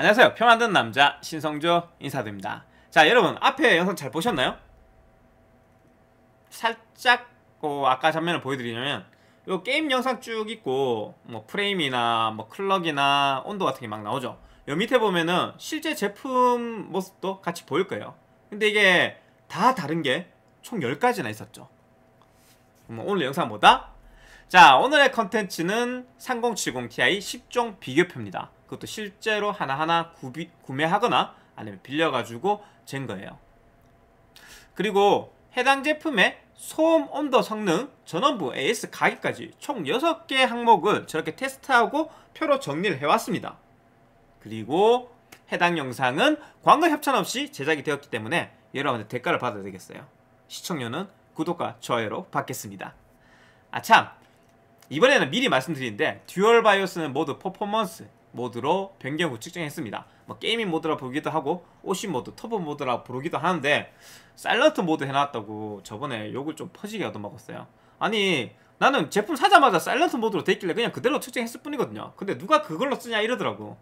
안녕하세요. 표 만드는 남자 신성조 인사드립니다. 자, 여러분 앞에 영상 잘 보셨나요? 살짝 어, 아까 장면을 보여드리냐면 요 게임 영상 쭉 있고 뭐 프레임이나 뭐 클럭이나 온도 같은 게 막 나오죠. 요 밑에 보면은 실제 제품 모습도 같이 보일 거예요. 근데 이게 다 다른 게 총 10가지나 있었죠. 오늘 영상 뭐다? 자 오늘의 컨텐츠는 3070ti 10종 비교표입니다. 그것도 실제로 하나하나 구비, 구매하거나 아니면 빌려가지고 잰 거예요. 그리고 해당 제품의 소음 온도 성능, 전원부 AS 가격까지 총 6개 항목을 저렇게 테스트하고 표로 정리를 해왔습니다. 그리고 해당 영상은 광고 협찬 없이 제작이 되었기 때문에 여러분들 대가를 받아야 되겠어요. 시청료는 구독과 좋아요로 받겠습니다. 아참 이번에는 미리 말씀드리는데 dual BIOS는 모두 퍼포먼스 모드로 변경 후 측정했습니다. 뭐 gaming 모드라 부르기도 하고 OC 모드, 터보 모드라 부르기도 하는데 silent 모드 해놨다고 저번에 욕을 좀 퍼지게 얻어먹었어요. 아니 나는 제품 사자마자 silent 모드로 돼 있길래 그냥 그대로 측정했을 뿐이거든요. 근데 누가 그걸로 쓰냐 이러더라고.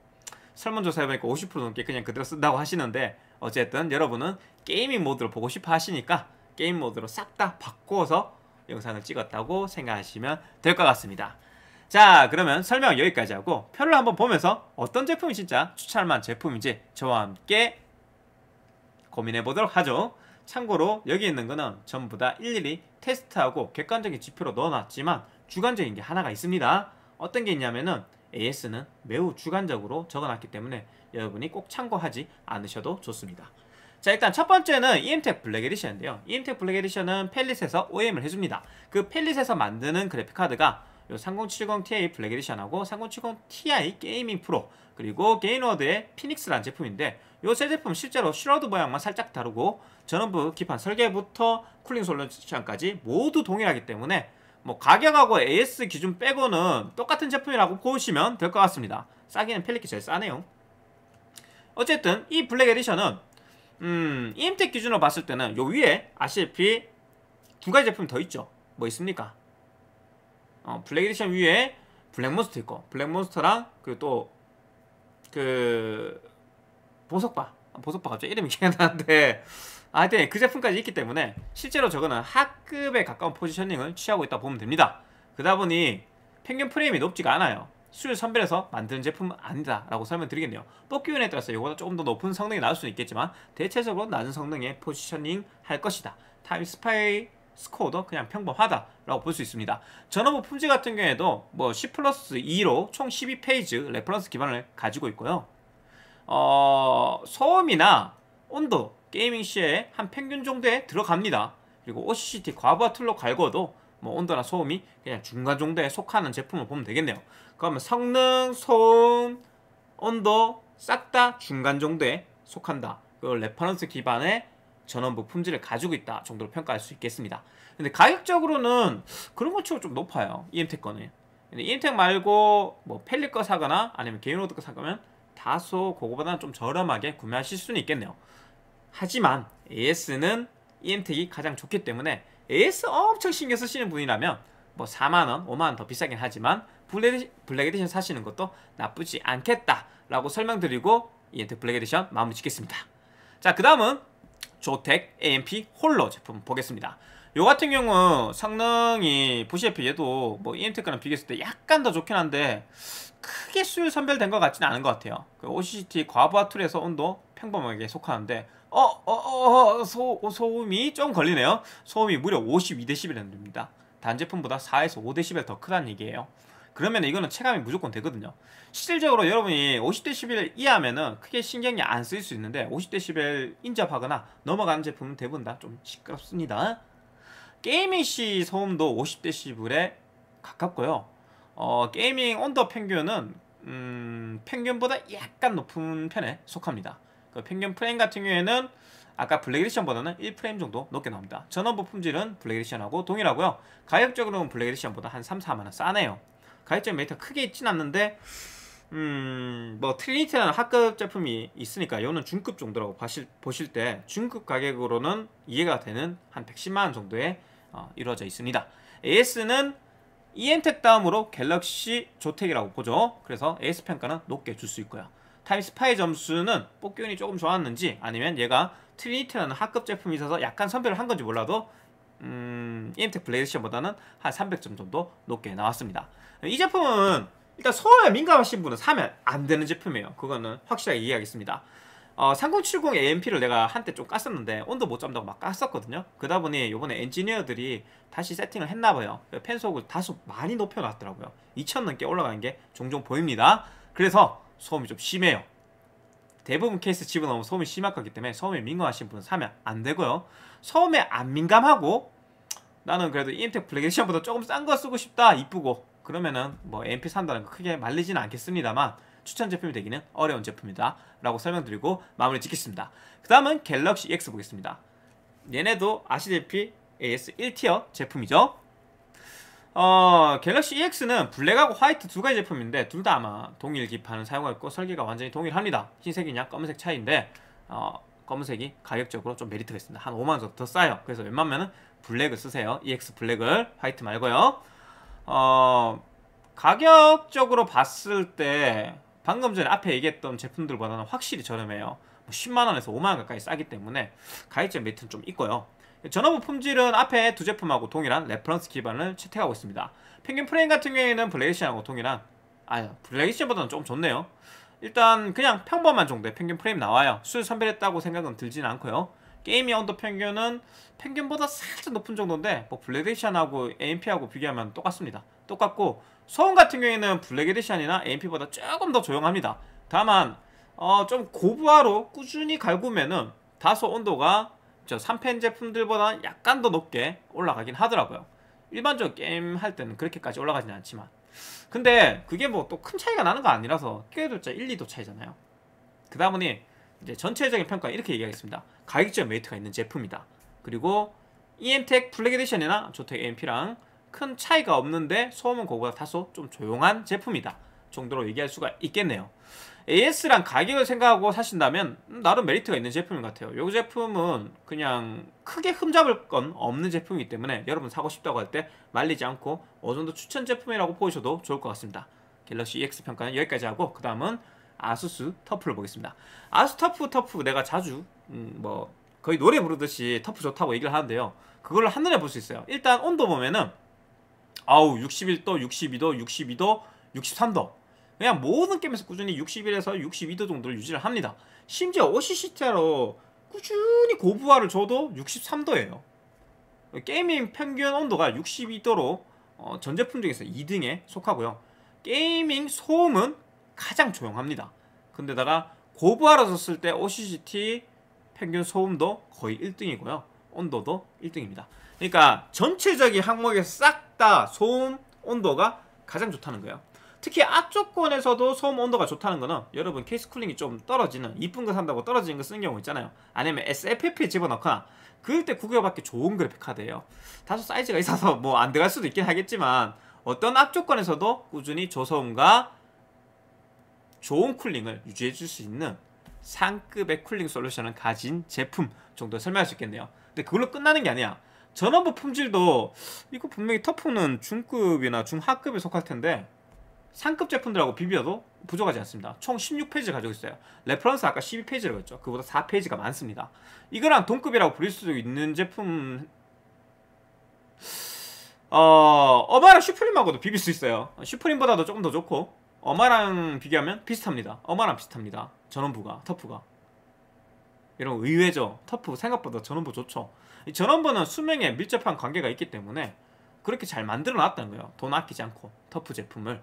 설문조사 해보니까 50% 넘게 그냥 그대로 쓴다고 하시는데 어쨌든 여러분은 gaming 모드로 보고 싶어 하시니까 게임 모드로 싹 다 바꿔서 영상을 찍었다고 생각하시면 될 것 같습니다. 자 그러면 설명 여기까지 하고 표를 한번 보면서 어떤 제품이 진짜 추천할 만한 제품인지 저와 함께 고민해 보도록 하죠. 참고로 여기 있는 거는 전부 다 일일이 테스트하고 객관적인 지표로 넣어놨지만 주관적인 게 하나가 있습니다. 어떤 게 있냐면은 AS는 매우 주관적으로 적어놨기 때문에 여러분이 꼭 참고하지 않으셔도 좋습니다. 자 일단 첫 번째는 EMTEC 블랙 에디션인데요. EMTEC 블랙 에디션은 펠릿에서 OEM을 해줍니다. 그 Palit에서 만드는 그래픽카드가 요 3070ti 블랙 에디션하고 3070ti Gaming Pro 그리고 Gainward의 Phoenix라는 제품인데 요 세 제품 실제로 shroud 모양만 살짝 다르고 전원부 기판 설계부터 cooling solution까지 모두 동일하기 때문에 뭐 가격하고 AS 기준 빼고는 똑같은 제품이라고 보시면 될 것 같습니다. 싸기는 Palit이 제일 싸네요. 어쨌든 이 Black Edition은 음, EMTEC 기준으로 봤을 때는 요 위에 아시다시피 두 가지 제품이 더 있죠. 뭐 있습니까? 어, Black Edition 위에 Black Monster 있고 Black Monster랑 그리고 또 그 보석바 보석바 갑자기 이름이 기억이 나는데 아, 하여튼 그 제품까지 있기 때문에 실제로 저거는 하급에 가까운 positioning을 취하고 있다 보면 됩니다. 그러다 보니 평균 프레임이 높지가 않아요. 수율 선별해서 만드는 제품은 아니다 라고 설명드리겠네요. 뽑기 운에 따라서 이거보다 조금 더 높은 성능이 나올 수는 있겠지만 대체적으로 낮은 성능의 positioning 할 것이다. Time Spy 스코어도 그냥 평범하다라고 볼 수 있습니다. 전원부 품질 같은 경우에도 뭐10 플러스 2로 총 12 phase reference 기반을 가지고 있고요. 어, 소음이나 온도, gaming 시에 한 평균 정도에 들어갑니다. 그리고 OCCT 과부하 tool로 갈고도 뭐 온도나 소음이 그냥 중간 정도에 속하는 제품을 보면 되겠네요. 그러면 성능, 소음, 온도 싹 다 중간 정도에 속한다. 그 reference 기반의 전원부 품질을 가지고 있다 정도로 평가할 수 있겠습니다. 근데 가격적으로는 그런 것 치고 좀 높아요. EMTEC 거는. 근데 EMTEC 말고 뭐 Palit 거 사거나 아니면 Gainward 거 사가면 다소 그거보다는 좀 저렴하게 구매하실 수는 있겠네요. 하지만 AS는 EMTEC이 가장 좋기 때문에 AS 엄청 신경 쓰시는 분이라면 뭐 4만원, 5만원 더 비싸긴 하지만 Black, Edition 사시는 것도 나쁘지 않겠다라고 설명드리고 EMTEC Black Edition 마무리 짓겠습니다. 자, 그 다음은 ZOTAC AMP Holo 제품 보겠습니다. 요 같은 경우 성능이 VCF 얘도 뭐 EMT과는 비교했을 때 약간 더 좋긴 한데 크게 수율 선별된 것 같지는 않은 것 같아요. 그 OCT 과부하 툴에서 온도 평범하게 속하는데 어, 어, 어, 어 소, 소음이 좀 걸리네요. 소음이 무려 52dB이 됩니다. 단 제품보다 4에서 5dB 더 크다는 얘기예요. 그러면 이거는 체감이 무조건 되거든요. 실질적으로 여러분이 50dB 이하면은 크게 신경이 안 쓰일 수 있는데 50dB 인접하거나 넘어가는 제품은 대부분 다 좀 시끄럽습니다. gaming 시 소음도 50dB에 가깝고요. 어, gaming 온도 평균은 음, 평균보다 약간 높은 편에 속합니다. 그 평균 프레임 같은 경우에는 아까 Black Edition보다는 1프레임 정도 높게 나옵니다. 전원 부 품질은 Black Edition하고 동일하고요. 가격적으로는 Black Edition보다 한 3, 4만원 싸네요. 가격적 메리트가 크게 있진 않는데 음, 뭐 Trinity라는 하급 제품이 있으니까 이거는 중급 정도라고 보실, 보실 때 중급 가격으로는 이해가 되는 한 110만원 정도에 어, 이루어져 있습니다. AS는 EMTEC 다음으로 Galaxy ZOTAC이라고 보죠. 그래서 AS 평가는 높게 줄 수 있고요. Time Spy 점수는 뽑기 운이 조금 좋았는지 아니면 얘가 Trinity라는 하급 제품이 있어서 약간 선별을 한 건지 몰라도 음, EMTEC Black Edition보다는 한 300점 정도 높게 나왔습니다. 이 제품은 일단 소음에 민감하신 분은 사면 안 되는 제품이에요. 그거는 확실하게 얘기하겠습니다. 어, 3070 AMP를 내가 한때 좀 깠었는데 온도 못 잡는다고 막 깠었거든요. 그러다 보니 요번에 엔지니어들이 다시 세팅을 했나봐요. 팬속을 다소 많이 높여놨더라고요. 2000 넘게 올라가는 게 종종 보입니다. 그래서 소음이 좀 심해요. 대부분 케이스 집어넣으면 소음이 심할 거기 때문에 소음에 민감하신 분은 사면 안 되고요. 소음에 안 민감하고 나는 그래도 Black Edition보다 조금 싼 거 쓰고 싶다 이쁘고 그러면은 뭐 AMP 산다는 거 크게 말리지는 않겠습니다만 추천 제품이 되기는 어려운 제품이다 라고 설명드리고 마무리 짓겠습니다. 그 다음은 Galaxy EX 보겠습니다. 얘네도 아시다시피 AS 1 tier 제품이죠 어, Galaxy EX는 블랙하고 화이트 두 가지 제품인데 둘 다 아마 동일 기판을 사용하고 있고 설계가 완전히 동일합니다. 흰색이냐 검은색 차이인데 어, 검은색이 가격적으로 좀 메리트가 있습니다. 한 5만 원 정도 더 싸요. 그래서 웬만하면 블랙을 쓰세요. EX 블랙을 화이트 말고요. 어, 가격적으로 봤을 때 방금 전에 앞에 얘기했던 제품들보다는 확실히 저렴해요. 뭐 10만 원에서 5만 원 가까이 싸기 때문에 가격적 메리트는 좀 있고요. 전원부 품질은 앞에 두 제품하고 동일한 reference 기반을 채택하고 있습니다. 평균 프레임 같은 경우에는 블레이션하고 동일한 아 Black Edition보다는 조금 좋네요. 일단 그냥 평범한 정도의 평균 프레임 나와요. 수율 선별했다고 생각은 들지는 않고요. gaming 온도 평균은 평균보다 살짝 높은 정도인데 뭐 Black Edition하고 AMP하고 비교하면 똑같습니다. 똑같고 소음 같은 경우에는 Black Edition이나 AMP보다 조금 더 조용합니다. 다만 어, 좀 고부하로 꾸준히 갈구면은 다소 온도가 저 3팬 제품들보다 약간 더 높게 올라가긴 하더라고요. 일반적으로 게임 할 때는 그렇게까지 올라가지는 않지만 근데 그게 뭐 또 큰 차이가 나는 거 아니라서 꽤도 짜 1, 2도 차이잖아요. 그다 보니 이제 전체적인 평가 이렇게 얘기하겠습니다. 가격적 메리트가 있는 제품이다. 그리고 EMTEC 블랙 에디션이나 조텍 AMP랑 큰 차이가 없는데 소음은 그거보다 다소 좀 조용한 제품이다. 정도로 얘기할 수가 있겠네요. AS랑 가격을 생각하고 사신다면 나름 메리트가 있는 제품인 것 같아요. 이 제품은 그냥 크게 흠잡을 건 없는 제품이기 때문에 여러분 사고 싶다고 할 때 말리지 않고 어느 정도 추천 제품이라고 보셔도 좋을 것 같습니다. 갤럭시 EX 평가는 여기까지 하고 그 다음은 아수스 터프를 보겠습니다. 아수 터프 터프 내가 자주 음, 뭐 거의 노래 부르듯이 터프 좋다고 얘기를 하는데요. 그걸 한눈에 볼 수 있어요. 일단 온도 보면은 아우 61도, 62도, 62도, 63도 그냥 모든 게임에서 꾸준히 61에서 62도 정도를 유지를 합니다. 심지어 OCCT로 꾸준히 고부하를 줘도 63도예요. 게이밍 평균 온도가 62도로 어, 전 제품 중에서 2등에 속하고요. 게이밍 소음은 가장 조용합니다. 근데다가 고부하로 줬을 때 OCCT 평균 소음도 거의 1등이고요. 온도도 1등입니다. 그러니까 전체적인 항목에서 싹다 소음 온도가 가장 좋다는 거예요. 특히 악조건에서도 소음 온도가 좋다는 거는 여러분 케이스 쿨링이 좀 떨어지는 이쁜 거 산다고 떨어지는 거 쓰는 경우 있잖아요. 아니면 SFF에 집어넣거나 그럴 때 구겨박기 좋은 그래픽 카드예요. 다소 사이즈가 있어서 뭐 안 들어갈 수도 있긴 하겠지만 어떤 악조건에서도 꾸준히 저소음과 좋은 쿨링을 유지해 줄 수 있는 상급의 쿨링 솔루션을 가진 제품 정도 설명할 수 있겠네요. 근데 그걸로 끝나는 게 아니야. 전원부 품질도 이거 분명히 터프는 중급이나 중하급에 속할 텐데 상급 제품들하고 비벼도 부족하지 않습니다. 총 16 phase 가지고 있어요. 레퍼런스 아까 12 phase라고 했죠. 그보다 4 phase가 많습니다. 이거랑 동급이라고 불릴 수도 있는 제품 어, 어마랑 슈프림하고도 비빌 수 있어요. 슈프림보다도 조금 더 좋고 어마랑 비교하면 비슷합니다. 어마랑 비슷합니다. 전원부가, 터프가. 이런 의외죠. 터프 생각보다 전원부 좋죠. 이 전원부는 수명에 밀접한 관계가 있기 때문에 그렇게 잘 만들어 놨다는 거예요. 돈 아끼지 않고 터프 제품을.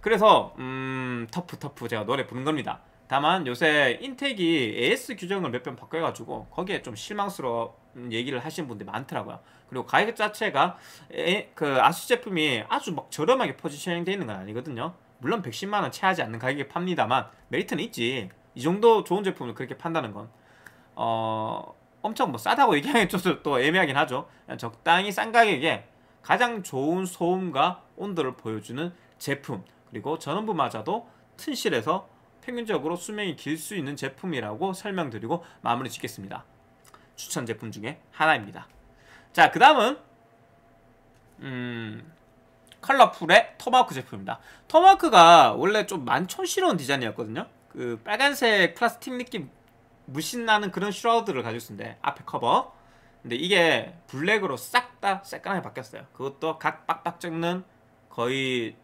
그래서 음 터프 터프 제가 노래 부른 겁니다. 다만 요새 인텍이 AS 규정을 몇 번 바꿔가지고 거기에 좀 실망스러운 얘기를 하시는 분들이 많더라고요. 그리고 가격 자체가 에, 그 아수 제품이 아주 막 저렴하게 포지셔닝 되어 있는 건 아니거든요. 물론 110만 원 채하지 않는 가격에 팝니다만 메리트는 있지. 이 정도 좋은 제품을 그렇게 판다는 건 어, 엄청 뭐 싸다고 얘기하기엔 좀또 애매하긴 하죠. 적당히 싼 가격에 가장 좋은 소음과 온도를 보여주는 제품 그리고 전원부마저도 튼실해서 평균적으로 수명이 길 수 있는 제품이라고 설명드리고 마무리 짓겠습니다. 추천 제품 중에 하나입니다. 자, 그 다음은 음, 컬러풀의 토마호크 제품입니다. 토마호크가 원래 좀 많이 촌스러운 디자인이었거든요. 그 빨간색 플라스틱 느낌 물씬 나는 그런 shroud를 가지고 있는데 앞에 커버 근데 이게 블랙으로 싹 다 새까맣게 바뀌었어요 그것도 각 빡빡 적는 거의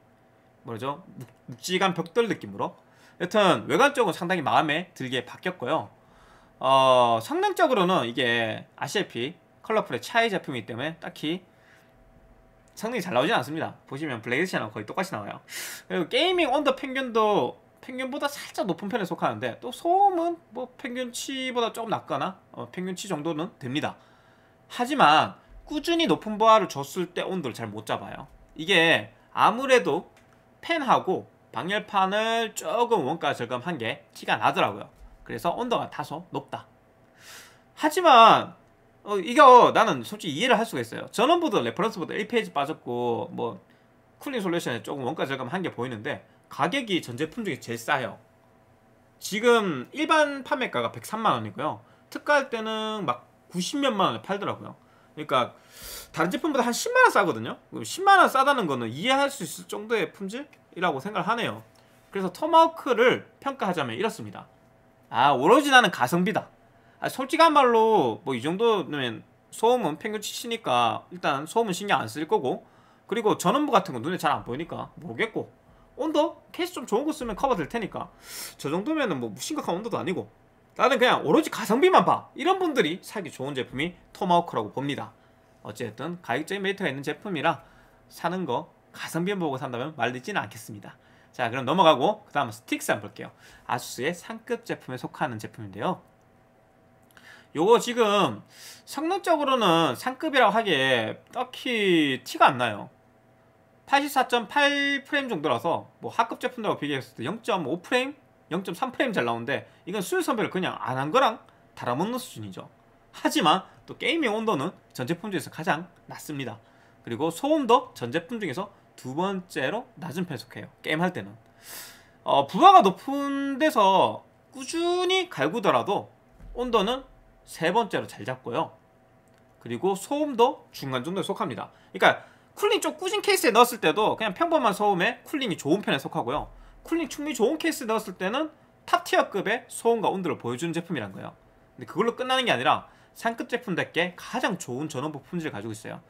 뭐죠? 묵직한 벽돌 느낌으로. 여튼 외관 쪽은 상당히 마음에 들게 바뀌었고요. 어, 성능적으로는 이게 아시다시피 컬러풀의 하위 제품이기 때문에 딱히 성능이 잘 나오진 않습니다. 보시면 블랙 에디션하고 거의 똑같이 나와요. 그리고 게이밍 온도 평균도 평균보다 살짝 높은 편에 속하는데 또 소음은 뭐 평균치보다 조금 낮거나 어, 평균치 정도는 됩니다. 하지만 꾸준히 높은 부하를 줬을 때 온도를 잘 못 잡아요. 이게 아무래도 팬하고 방열판을 조금 원가 절감한 게 티가 나더라고요. 그래서 온도가 다소 높다. 하지만 어, 이거 나는 솔직히 이해를 할 수가 있어요. 전원부도 레퍼런스보다 1 phase 빠졌고 뭐 쿨링 솔루션에 조금 원가 절감한 게 보이는데 가격이 전 제품 중에 제일 싸요. 지금 일반 판매가가 103만원이고요. 특가할 때는 막 90몇만 원에 팔더라고요 그러니까 다른 제품보다 한 10만원 싸거든요? 10만원 싸다는 거는 이해할 수 있을 정도의 품질이라고 생각을 하네요. 그래서 토마호크를 평가하자면 이렇습니다. 아 오로지 나는 가성비다. 아, 솔직한 말로 뭐 이 정도면 소음은 평균치 치니까 일단 소음은 신경 안 쓸 거고 그리고 전원부 같은 거 눈에 잘 안 보이니까 모르겠고 온도? 케이스 좀 좋은 거 쓰면 커버 될 테니까 저 정도면은 뭐 심각한 온도도 아니고 나는 그냥 오로지 가성비만 봐. 이런 분들이 사기 좋은 제품이 토마호크라고 봅니다. 어쨌든 가격적인 메리트가 있는 제품이라 사는 거 가성비만 보고 산다면 말리지는 않겠습니다. 자 그럼 넘어가고 그 다음 스틱스 한번 볼게요. 아수스의 상급 제품에 속하는 제품인데요. 요거 지금 성능적으로는 상급이라고 하기에 딱히 티가 안 나요. 84.8프레임 정도라서 뭐 하급 제품들하고 비교했을 때 0.5프레임? 0.3프레임 잘 나오는데 이건 수율 선별을 그냥 안 한 거랑 달아먹는 수준이죠. 하지만 또 게이밍 온도는 전 제품 중에서 가장 낮습니다. 그리고 소음도 전 제품 중에서 두 번째로 낮은 편에 속해요. 게임할 때는. 어, 부하가 높은 데서 꾸준히 갈구더라도 온도는 세 번째로 잘 잡고요. 그리고 소음도 중간 정도에 속합니다. 그러니까 쿨링 좀 꾸진 케이스에 넣었을 때도 그냥 평범한 소음에 쿨링이 좋은 편에 속하고요 쿨링 충분히 좋은 케이스에 넣었을 때는 top tier급의 소음과 온도를 보여주는 제품이란 거예요. 근데 그걸로 끝나는 게 아니라 상급 제품답게 가장 좋은 전원부 품질을 가지고 있어요.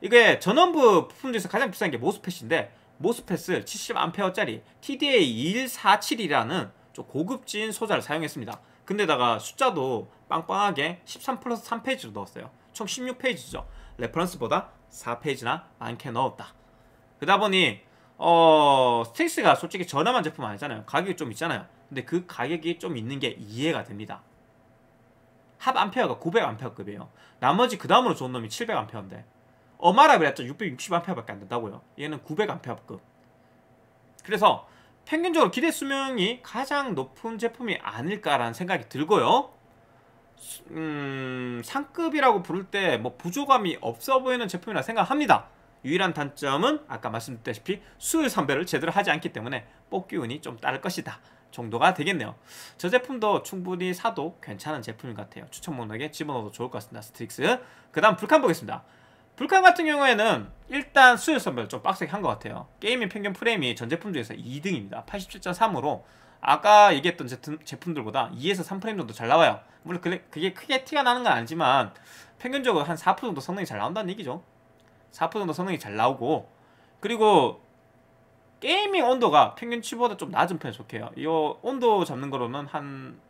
이게 전원부 부품 중에서 가장 비싼 게 MOSFET인데 MOSFET을 70A짜리 TDA2147이라는 좀 고급진 소자를 사용했습니다. 근데다가 숫자도 빵빵하게 13 플러스 3 phase로 넣었어요. 총 16 phase죠. 레퍼런스보다 4 phase나 많게 넣었다. 그러다 보니 어 스틱스가 솔직히 저렴한 제품 아니잖아요. 가격이 좀 있잖아요. 근데 그 가격이 좀 있는 게 이해가 됩니다. 합 암페어가 900암페어급이에요. 나머지 그 다음으로 좋은 놈이 700암페어인데. 어마라벨했죠. 660암페어밖에 안 된다고요. 얘는 900암페어급. 그래서 평균적으로 기대 수명이 가장 높은 제품이 아닐까라는 생각이 들고요. 음, 상급이라고 부를 때 뭐 부족함이 없어 보이는 제품이라 생각합니다 유일한 단점은 아까 말씀드렸다시피 수율 선별을 제대로 하지 않기 때문에 뽑기 운이 좀 따를 것이다 정도가 되겠네요. 저 제품도 충분히 사도 괜찮은 제품인 것 같아요. 추천 목록에 집어넣어도 좋을 것 같습니다 스트릭스. 그 다음 불칸 보겠습니다. 불칸 같은 경우에는 일단 수율 선별 좀 빡세게 한 것 같아요. 게이밍 평균 프레임이 전 제품 중에서 2등입니다. 87.3으로 아까 얘기했던 제품들보다 2에서 3프레임 정도 잘 나와요. 물론 그게 크게 티가 나는 건 아니지만 평균적으로 한 4% 정도 성능이 잘 나온다는 얘기죠 4% 정도 성능이 잘 나오고 그리고 게이밍 온도가 평균치보다 좀 낮은 편에 속해요. 이 온도 잡는 거로는 한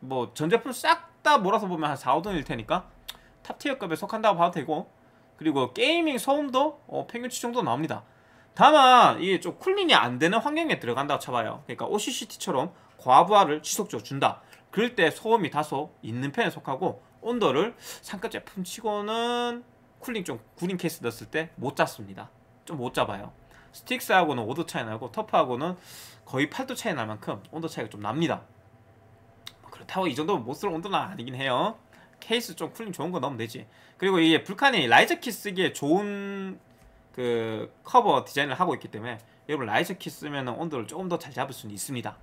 뭐 전 제품 싹 다 몰아서 보면 한 4, 5등일 테니까 top tier급에 속한다고 봐도 되고 그리고 게이밍 소음도 어, 평균치 정도 나옵니다. 다만 이게 좀 쿨링이 안 되는 환경에 들어간다고 쳐봐요. 그러니까 OCCT처럼 과부하를 지속적으로 준다. 그럴 때 소음이 다소 있는 편에 속하고 온도를 상급 제품 치고는 cooling 좀 구린 케이스 넣었을 때 못 잡습니다. 좀 못 잡아요. STRIX하고는 5도 차이 나고 TUF하고는 거의 8도 차이 날 만큼 온도 차이가 좀 납니다. 뭐 그렇다고 이 정도면 못 쓸 온도는 아니긴 해요. 케이스 좀 cooling 좋은 거 넣으면 되지. 그리고 이게 Vulcan이 riser kit 쓰기에 좋은 그 커버 디자인을 하고 있기 때문에 여러분 riser kit 쓰면 온도를 조금 더 잘 잡을 수는 있습니다.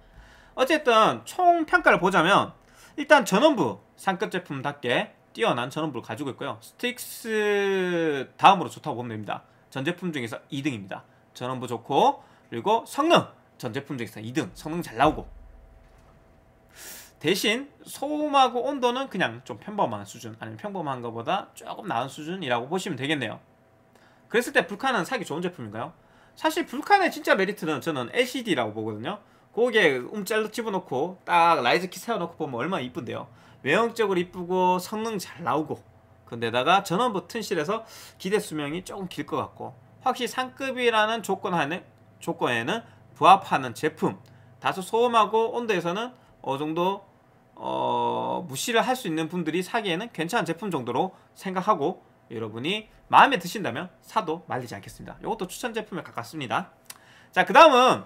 어쨌든 총 평가를 보자면 일단 전원부 상급 제품답게 뛰어난 전원부를 가지고 있고요. STRIX 다음으로 좋다고 보면 됩니다. 전 제품 중에서 2등입니다. 전원부 좋고 그리고 성능. 전 제품 중에서 2등. 성능 잘 나오고. 대신 소음하고 온도는 그냥 좀 평범한 수준 아니면 평범한 것보다 조금 나은 수준이라고 보시면 되겠네요. 그랬을 때 Vulcan은 사기 좋은 제품인가요? 사실 Vulcan의 진짜 메리트는 저는 LCD라고 보거든요 거기에 움짤로 집어넣고 딱 riser kit 세워놓고 보면 얼마나 이쁜데요 외형적으로 이쁘고 성능 잘 나오고 근데다가 전원부 튼실해서 기대 수명이 조금 길 것 같고 확실히 상급이라는 조건 하에 조건에는 부합하는 제품 다소 소음하고 온도에서는 어느 정도 어, 무시를 할 수 있는 분들이 사기에는 괜찮은 제품 정도로 생각하고 여러분이 마음에 드신다면 사도 말리지 않겠습니다. 이것도 추천 제품에 가깝습니다. 자, 그 다음은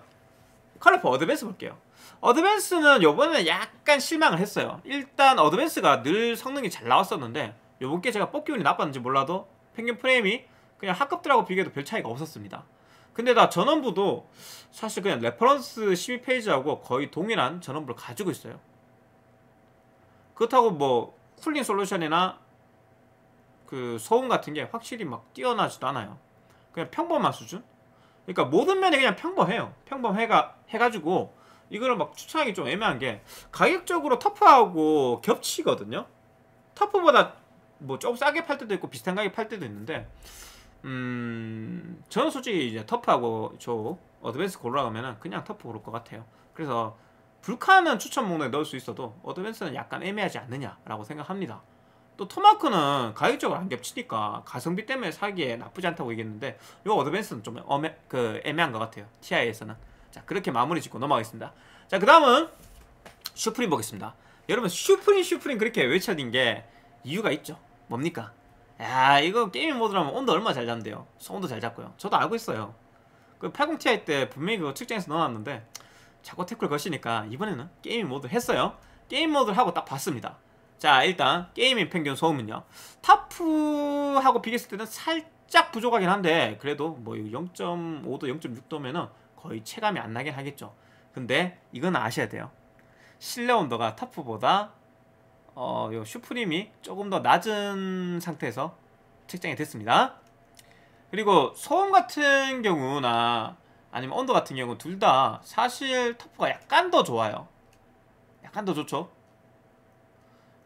Colorful Advanced 볼게요. Advanced는 요번에 약간 실망을 했어요. 일단 Advanced가 늘 성능이 잘 나왔었는데 요번 게 제가 뽑기 운이 나빴는지 몰라도 평균 프레임이 그냥 하급들하고 비교해도 별 차이가 없었습니다. 근데 나 전원부도 사실 그냥 reference 12 phase하고 거의 동일한 전원부를 가지고 있어요. 그렇다고 뭐 쿨링 솔루션이나 그 소음 같은 게 확실히 막 뛰어나지도 않아요. 그냥 평범한 수준? 그러니까 모든 면이 그냥 평범해요. 평범해가 해가지고 이거를 막 추천하기 좀 애매한 게 가격적으로 터프하고 겹치거든요. 터프보다 뭐좀 싸게 팔 때도 있고 비슷한 가격에 팔 때도 있는데 음 저는 솔직히 이제 터프하고 저 어드밴스 고르라면 그냥 터프 고를 것 같아요. 그래서 Vulcan은 추천 목록에 넣을 수 있어도 Advanced는 약간 애매하지 않느냐라고 생각합니다. 또 Tomahawk는 가격적으로 안 겹치니까 가성비 때문에 사기에 나쁘지 않다고 얘기했는데 이 Advanced는 좀 어매, 그 애매한 것 같아요. TI에서는. 자 그렇게 마무리 짓고 넘어가겠습니다. 자 그 다음은 SUPRIM 보겠습니다. 여러분 SUPRIM SUPRIM 그렇게 외쳐진 게 이유가 있죠. 뭡니까? 야 이거 게임 모드라면 온도 얼마 잘 잡는데요. 온도 잘 잡고요. 저도 알고 있어요. 그 80ti 때 분명히 그거 측정해서 넣어놨는데 자꾸 태클 거시니까 이번에는 게임 모드 했어요. 게임 모드를 하고 딱 봤습니다. 자 일단 gaming 평균 소음은요. TUF하고 비교했을 때는 살짝 부족하긴 한데 그래도 뭐 0.5도 0.6도면은 거의 체감이 안 나긴 하겠죠. 근데 이건 아셔야 돼요. 실내 온도가 TUF보다 어, 요 SUPRIM이 조금 더 낮은 상태에서 측정이 됐습니다. 그리고 소음 같은 경우나 아니면 온도 같은 경우 둘 다 사실 터프가 약간 더 좋아요. 약간 더 좋죠.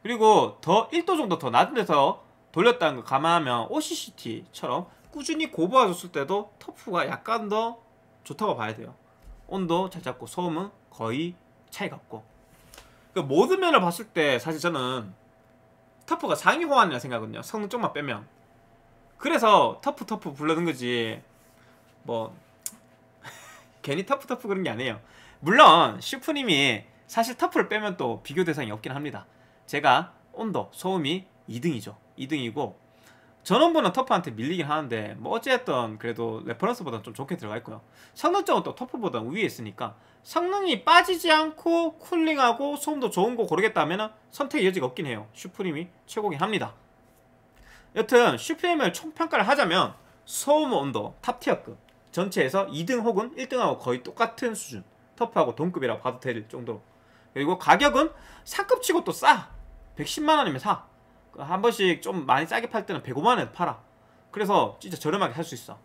그리고 더 1도 정도 더 낮은 데서 돌렸다는 거 감안하면 OCCT처럼 꾸준히 고부해줬을 때도 터프가 약간 더 좋다고 봐야 돼요. 온도 잘 잡고 소음은 거의 차이가 없고 그 모든 면을 봤을 때 사실 저는 TUF가 상위 호환이라 생각하거든요. 성능 좀만 빼면 그래서 TUF TUF 부르는 거지 뭐 괜히 TUF TUF 그런 게 아니에요. 물론 SUPRIM이 사실 TUF를 빼면 또 비교 대상이 없긴 합니다. 제가 온도, 소음이 2등이죠. 2등이고 전원부는 TUF한테 밀리긴 하는데 뭐 어쨌든 그래도 reference보다 좀 좋게 들어가 있고요. 성능적은 또 TUF보다 위에 있으니까 성능이 빠지지 않고 cooling하고 소음도 좋은 거 고르겠다면 선택의 여지가 없긴 해요. SUPRIM이 최고긴 합니다. 여튼 슈프림을 총평가를 하자면 소음 온도 탑티어급 전체에서 2등 혹은 1등하고 거의 똑같은 수준 터프하고 동급이라고 봐도 될 정도로 그리고 가격은 상급치고 또 싸 110만원이면 사. 한 번씩 좀 많이 싸게 팔 때는 105만원에 팔아. 그래서 진짜 저렴하게 살 수 있어.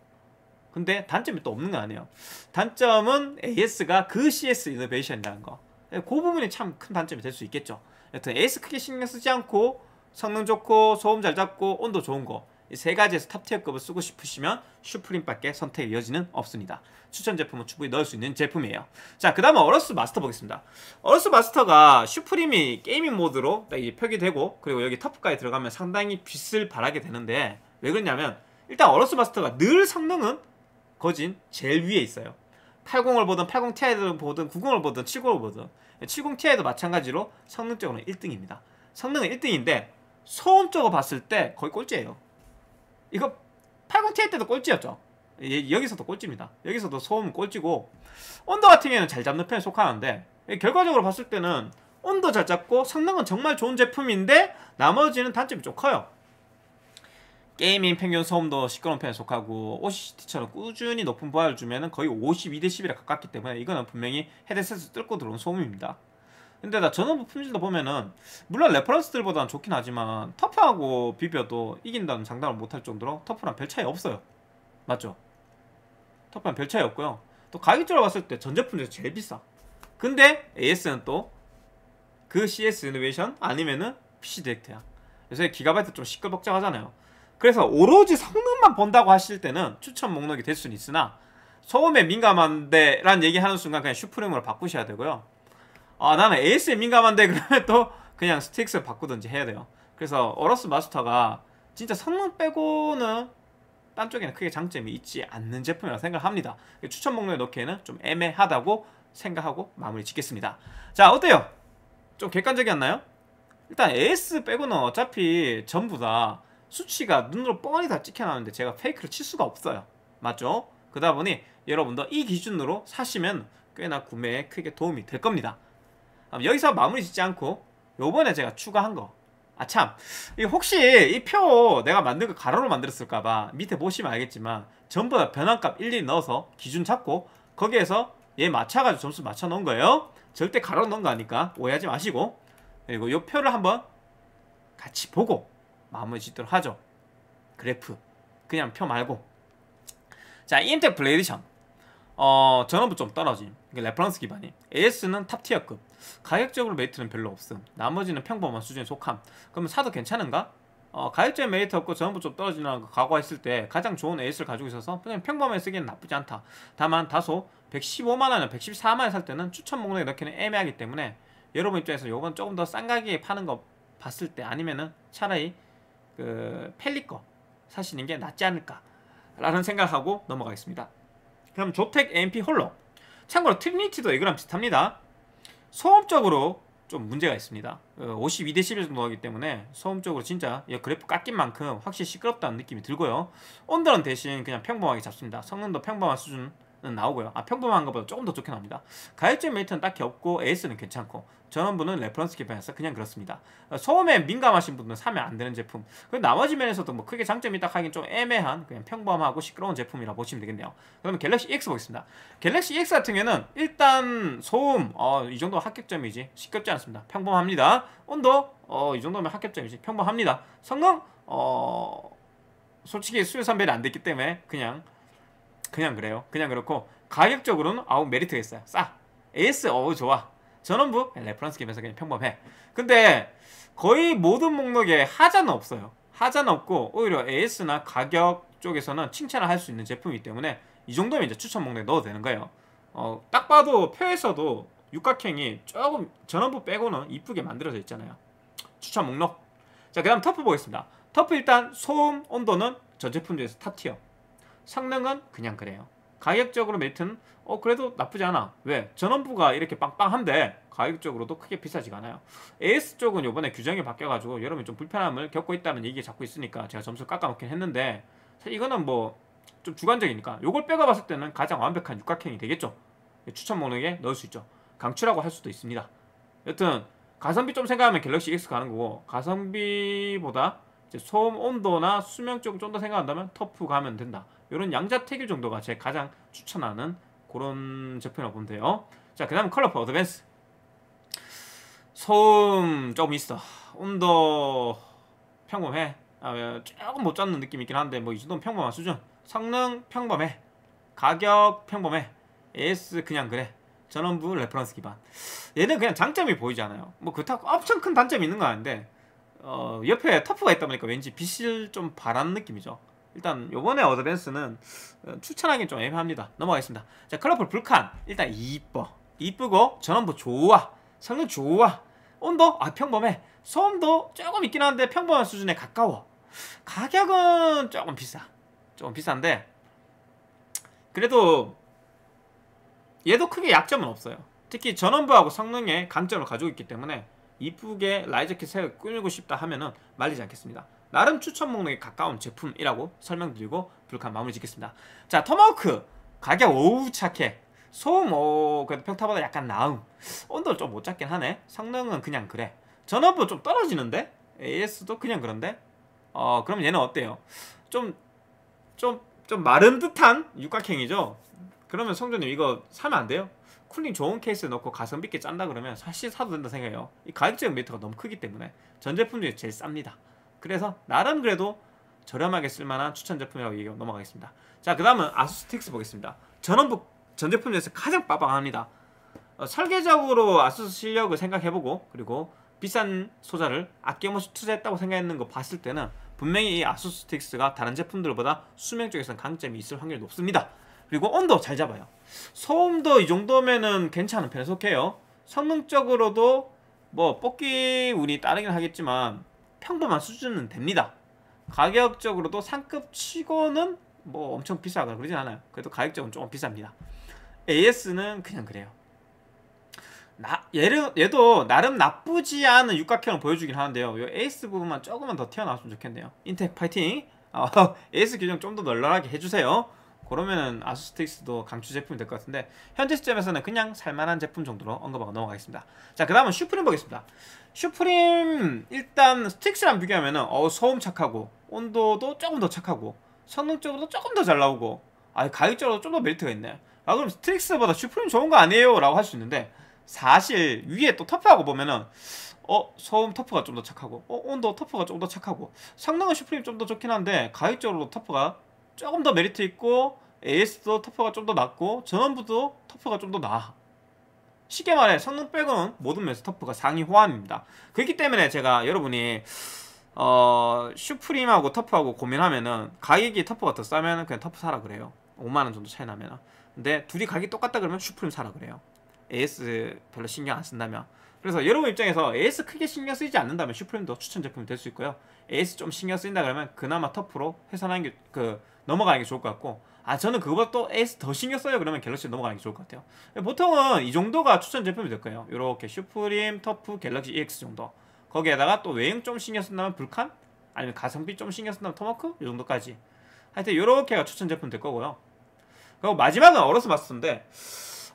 근데 단점이 또 없는 거 아니에요. 단점은 AS가 그 CS 이노베이션이라는 거 그 부분이 참 큰 단점이 될 수 있겠죠. 여튼 AS 크게 신경 쓰지 않고 성능 좋고 소음 잘 잡고 온도 좋은 거 세 가지에서 top tier급을 쓰고 싶으시면 SUPRIM밖에 선택의 여지는 없습니다. 추천 제품은 충분히 넣을 수 있는 제품이에요. 자, 그 다음은 AORUS Master 보겠습니다. AORUS Master가 SUPRIM이 gaming 모드로 딱 표기되고 그리고 여기 TUF까지 들어가면 상당히 빛을 발하게 되는데 왜 그러냐면 일단 AORUS Master가 늘 성능은 거진 제일 위에 있어요. 80을 보든 80ti를 보든 90을 보든 70을 보든 70ti도 마찬가지로 성능적으로는 1등입니다. 성능은 1등인데 소음적으로 봤을 때 거의 꼴찌예요. 이거 80ti 때도 꼴찌였죠. 여기서도 꼴찌입니다. 여기서도 소음 꼴찌고 온도 같은 경우는 잘 잡는 편에 속하는데 결과적으로 봤을 때는 온도 잘 잡고 성능은 정말 좋은 제품인데 나머지는 단점이 좀 커요. gaming 평균 소음도 시끄러운 편에 속하고 OCCT처럼 꾸준히 높은 부하를 주면 거의 52데시벨에 가깝기 때문에 이거는 분명히 헤드셋을 뚫고 들어온 소음입니다. 근데 나 전원부 품질도 보면은 물론 reference들보다는 좋긴 하지만 TUF하고 비벼도 이긴다는 장담을 못할 정도로 TUF랑 별 차이 없어요 맞죠? TUF랑 별 차이 없고요 또 가격적으로 봤을 때 전 제품 중에서 제일 비싸. 근데 AS는 또 그 CS Innovation 아니면은 PC 디렉트야. 요새 기가바이트 좀 시끌벅적하잖아요. 그래서 오로지 성능만 본다고 하실 때는 추천 목록이 될 수는 있으나 소음에 민감한데 라는 얘기하는 순간 그냥 SUPRIM으로 바꾸셔야 되고요. 아 나는 AS에 민감한데 그러면 또 그냥 STRIX 바꾸든지 해야 돼요. 그래서 AORUS Master가 진짜 성능 빼고는 딴 쪽에는 크게 장점이 있지 않는 제품이라고 생각합니다. 추천 목록에 넣기에는 좀 애매하다고 생각하고 마무리 짓겠습니다. 자 어때요? 좀 객관적이었나요? 일단 AS 빼고는 어차피 전부 다 수치가 눈으로 뻔히 다 찍혀나오는데 제가 fake를 칠 수가 없어요. 맞죠? 그러다 보니 여러분도 이 기준으로 사시면 꽤나 구매에 크게 도움이 될 겁니다. 여기서 마무리 짓지 않고 요번에 제가 추가한 거. 아 참. 혹시 이 표 내가 만든 거 가로로 만들었을까봐 밑에 보시면 알겠지만 전부 다 변환값 일일이 넣어서 기준 잡고 거기에서 얘 맞춰가지고 점수 맞춰 놓은 거예요. 절대 가로 넣은 거 아니까 오해하지 마시고. 그리고 이 표를 한번 같이 보고 마무리 짓도록 하죠. 그래프. 그냥 표 말고. 자 EMTEC Black Edition. 어 전원부 좀 떨어짐 reference 기반이 AS는 top tier급. 가격적으로 메리트는 별로 없음. 나머지는 평범한 수준에 속함. 그러면 사도 괜찮은가? 어, 가격적인 메리트 없고 전원부 좀 떨어지는 거 각오했을 때 가장 좋은 AS를 가지고 있어서 그냥 평범하게 쓰기엔 나쁘지 않다. 다만 다소 115만원에 114만원에 살 때는 추천 목록에 넣기는 애매하기 때문에 여러분 입장에서 요건 조금 더 싼 가격에 파는 거 봤을 때 아니면은 차라리 그 팰릿 거 사시는 게 낫지 않을까 라는 생각하고 넘어가겠습니다. 그럼 조텍 AMP 홀로 참고로 트리니티도 이거랑 비슷합니다. 소음적으로 좀 문제가 있습니다. 52대 11 정도 하기 때문에 소음적으로 진짜 그래프 깎인 만큼 확실히 시끄럽다는 느낌이 들고요. 온도는 대신 그냥 평범하게 잡습니다. 성능도 평범한 수준 나오고요. 아 평범한 것보다 조금 더 좋게 나옵니다. 가격적 메리트는 딱히 없고 AS는 괜찮고 전원부는 레퍼런스 기반에서 그냥 그렇습니다. 소음에 민감하신 분들은 사면 안 되는 제품. 그 나머지 면에서도 뭐 크게 장점이 딱 하긴 좀 애매한 그냥 평범하고 시끄러운 제품이라 고 보시면 되겠네요. 그러면 갤럭시 EX 보겠습니다. 갤럭시 EX 같은 경우에는 일단 소음 어, 이 정도 합격점이지 시끄럽지 않습니다. 평범합니다. 온도 어, 이 정도면 합격점이지 평범합니다. 성능 어, 솔직히 수요 선별이 안 됐기 때문에 그냥 그냥 그래요. 그냥 그렇고 가격적으로는 아우 메리트가 있어요. 싸. AS 어우 좋아. 전원부 레퍼런스 기반에서 그냥 평범해. 근데 거의 모든 목록에 하자는 없어요. 하자는 없고 오히려 AS나 가격 쪽에서는 칭찬을 할 수 있는 제품이기 때문에 이 정도면 이제 추천 목록에 넣어도 되는 거예요. 어, 딱 봐도 표에서도 육각형이 조금 전원부 빼고는 이쁘게 만들어져 있잖아요. 추천 목록. 자, 그 다음 터프 보겠습니다. 터프 일단 소음, 온도는 전 제품 중에서 top tier. 성능은 그냥 그래요. 가격적으로 메리트는 어 그래도 나쁘지 않아. 왜? 전원부가 이렇게 빵빵한데 가격적으로도 크게 비싸지가 않아요. AS 쪽은 요번에 규정이 바뀌어가지고 여러분이 좀 불편함을 겪고 있다는 얘기 자꾸 있으니까 제가 점수 깎아놓긴 했는데 사실 이거는 뭐 좀 주관적이니까 요걸 빼가 봤을 때는 가장 완벽한 육각형이 되겠죠. 추천 목록에 넣을 수 있죠. 강추라고 할 수도 있습니다. 여튼 가성비 좀 생각하면 갤럭시 X 가는 거고 가성비보다 소음 온도나 수명 쪽좀더 생각한다면 터프 가면 된다. 이런 양자택일 정도가 제 가장 추천하는 그런 제품이라고 보면 돼요. 자, 그 다음 컬러풀 어드밴스. 소음 조금 있어. 온도 평범해. 아, 조금 못 잡는 느낌이 있긴 한데 뭐 이 정도는 평범한 수준. 성능 평범해. 가격 평범해. AS 그냥 그래. 전원부 레퍼런스 기반. 얘는 그냥 장점이 보이잖아요. 뭐 그렇다고 엄청 큰 단점이 있는 건 아닌데 어, 옆에 터프가 있다 보니까 왠지 빛을 좀 바라는 느낌이죠. 일단 요번에 어드밴스는 어, 추천하기 좀 애매합니다. 넘어가겠습니다. 자, 컬러풀 불칸. 일단 이뻐. 이쁘고 전원부 좋아. 성능 좋아. 온도 아 평범해. 소음도 조금 있긴 한데 평범한 수준에 가까워. 가격은 조금 비싸. 조금 비싼데 그래도 얘도 크게 약점은 없어요. 특히 전원부하고 성능에 강점을 가지고 있기 때문에 이쁘게 라이저킷 색을 꾸미고 싶다 하면은 말리지 않겠습니다. 나름 추천 목록에 가까운 제품이라고 설명드리고 불칸 마무리 짓겠습니다. 자, 터마호크 가격 오우 착해. 소음 오 그래도 평타보다 약간 나음. 온도를 좀 못 잡긴 하네. 성능은 그냥 그래. 전원부 좀 떨어지는데 AS도 그냥 그런데. 어 그럼 얘는 어때요? 좀 좀, 좀 마른 듯한 육각형이죠? 그러면 성조님 이거 사면 안 돼요? 쿨링 좋은 케이스에 넣고 가성비 있게 짠다 그러면 사실 사도 된다 생각해요. 이 가격적인 메리트가 너무 크기 때문에 전 제품 중에 제일 쌉니다. 그래서 나름 그래도 저렴하게 쓸만한 추천 제품이라고 얘기하고 넘어가겠습니다. 자, 그 다음은 아수스 스트릭스 보겠습니다. 전원부 전 제품 중에서 가장 빠방합니다. 어, 설계적으로 아수스 실력을 생각해보고 그리고 비싼 소자를 아낌없이 투자했다고 생각했는 거 봤을 때는 분명히 이 아수스 스트릭스가 다른 제품들보다 수명 쪽에서는 강점이 있을 확률이 높습니다. 그리고 온도 잘 잡아요. 소음도 이 정도면은 괜찮은 편에 속해요. 성능적으로도 뭐 뽑기 운이 따르긴 하겠지만 평범한 수준은 됩니다. 가격적으로도 상급 치고는 뭐 엄청 비싸거나 그러진 않아요. 그래도 가격적으로 조금 비쌉니다. AS는 그냥 그래요. 나, 얘를, 얘도 나름 나쁘지 않은 육각형을 보여주긴 하는데요. 이 에이스 부분만 조금만 더 튀어나왔으면 좋겠네요. 인텍 파이팅! 어, AS 규정 좀 더 널널하게 해주세요. 그러면은 아수스 스트릭스도 강추 제품이 될 것 같은데 현재 시점에서는 그냥 살만한 제품 정도로 언급하고 넘어가겠습니다. 자, 그 다음은 슈프림 보겠습니다. 슈프림 일단 스트릭스랑 비교하면은 어, 소음 착하고 온도도 조금 더 착하고 성능적으로도 조금 더 잘 나오고 아 가격적으로 좀더 메리트가 있네. 아 그럼 스트릭스보다 슈프림 좋은 거 아니에요? 라고 할 수 있는데 사실 위에 또 터프하고 보면은 어 소음 터프가 좀 더 착하고 어 온도 터프가 좀 더 착하고 성능은 슈프림 좀 더 좋긴 한데 가격적으로 터프가 조금 더 메리트 있고 AS도 터프가 좀 더 낫고 전원부도 터프가 좀 더 나아. 쉽게 말해 성능 빼고는 모든 면에서 터프가 상위 호환입니다. 그렇기 때문에 제가 여러분이 어 슈프림하고 터프하고 고민하면은 가격이 터프가 더 싸면 그냥 터프 사라 그래요. 5만원 정도 차이 나면 근데 둘이 가격이 똑같다 그러면 슈프림 사라 그래요. AS 별로 신경 안 쓴다면 그래서 여러분 입장에서 AS 크게 신경 쓰이지 않는다면 슈프림도 추천 제품이 될 수 있고요. AS 좀 신경 쓰인다 그러면 그나마 터프로 회선하는 게 그 넘어가는 게 좋을 것 같고 아 저는 그거보다 또 AS 더 신경 써요. 그러면 갤럭시 넘어가는 게 좋을 것 같아요. 보통은 이 정도가 추천 제품이 될 거예요. 이렇게 슈프림, 터프, 갤럭시 EX 정도. 거기에다가 또 외형 좀 신경 쓴다면 불칸? 아니면 가성비 좀 신경 쓴다면 토마호크? 이 정도까지. 하여튼 이렇게가 추천 제품 될 거고요. 그리고 마지막은 어로스 마스터인데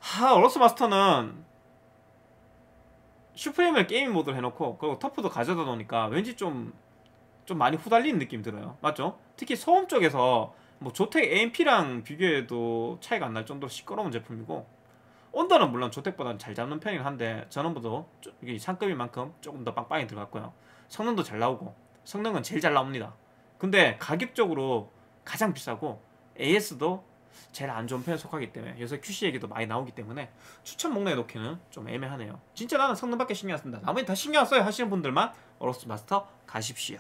하 어로스 마스터는 슈프림을 게임 모드로 해놓고 그리고 터프도 가져다 놓으니까 왠지 좀 좀 많이 후달리는 느낌 들어요. 맞죠? 특히 소음 쪽에서 뭐 조텍 AMP랑 비교해도 차이가 안 날 정도로 시끄러운 제품이고 온도는 물론 조텍보다는 잘 잡는 편이긴 한데 전원부도 이게 상급인 만큼 조금 더 빵빵히 들어갔고요. 성능도 잘 나오고 성능은 제일 잘 나옵니다. 근데 가격적으로 가장 비싸고 AS도 제일 안 좋은 편에 속하기 때문에 요새 QC 얘기도 많이 나오기 때문에 추천 목록에 놓기는 좀 애매하네요. 진짜 나는 성능밖에 신경 안 쓴다. 나머지 다 신경 안 써요 하시는 분들만. 어로스 마스터 가십시오.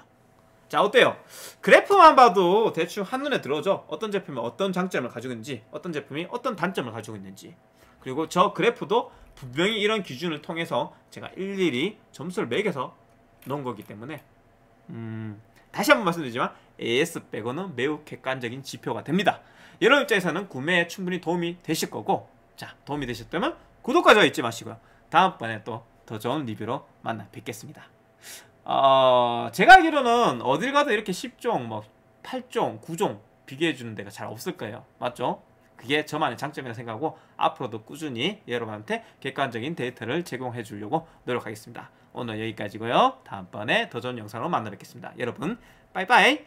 자 어때요? 그래프만 봐도 대충 한눈에 들어오죠? 어떤 제품이 어떤 장점을 가지고 있는지 어떤 제품이 어떤 단점을 가지고 있는지. 그리고 저 그래프도 분명히 이런 기준을 통해서 제가 일일이 점수를 매겨서 놓은 거기 때문에 음, 다시 한번 말씀드리지만 AS 빼고는 매우 객관적인 지표가 됩니다. 여러분 입장에서는 구매에 충분히 도움이 되실 거고 자 도움이 되셨다면 구독과 좋아요 잊지 마시고요. 다음번에 또 더 좋은 리뷰로 만나 뵙겠습니다. 어, 제가 알기로는 어딜 가도 이렇게 10종 뭐 8종 9종 비교해 주는 데가 잘 없을 거예요. 맞죠? 그게 저만의 장점이라 생각하고 앞으로도 꾸준히 여러분한테 객관적인 데이터를 제공해 주려고 노력하겠습니다 오늘 여기까지고요. 다음번에 더 좋은 영상으로 만나 뵙겠습니다. 여러분 빠이빠이